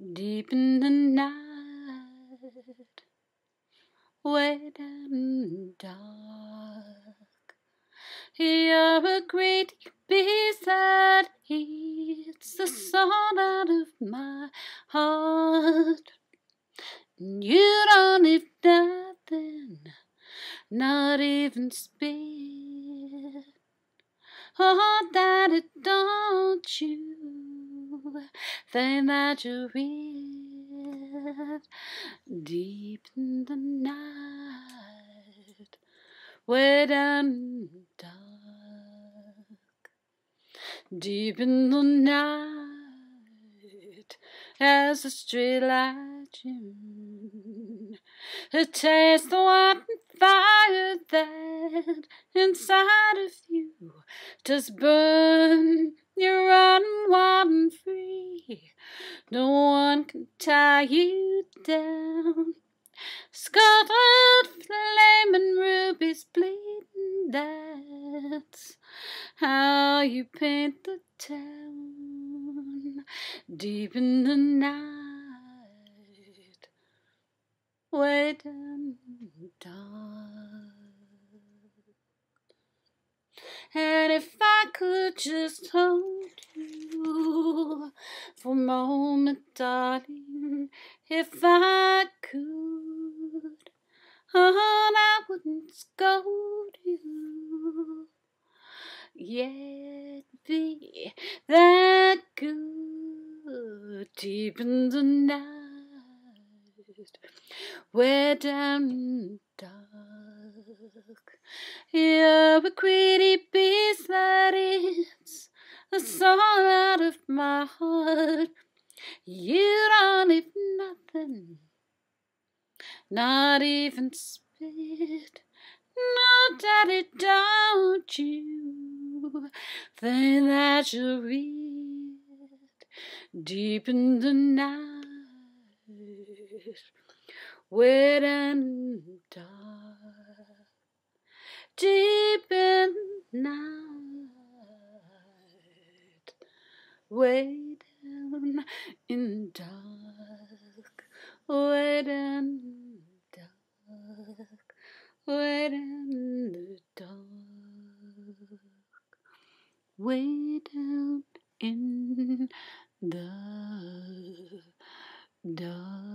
deep in the night, way down dark. You're a great beast that eats the soul out of my heart. You don't leave nothing, not even spit. Oh, daddy, don't you think that you're real deep in the night, down dark, deep in the night, as the street light June. It tastes the white fire that inside of you just burn. You're running wild and free. No one can tie you down. Scattered flame and rubies bleeding. That's how you paint the town deep in the night way down dark. For a moment, darling, if I could, oh, I wouldn't scold you. Yet be that good deep in the night where down dark. You're a pretty beast the soul out of my heart. You don't leave nothing, not even spit. No, daddy, don't you think that you'll read deep in the night? wet and dark, deep in night, way down in dark, way down dark, way down the dark, way down in the dark.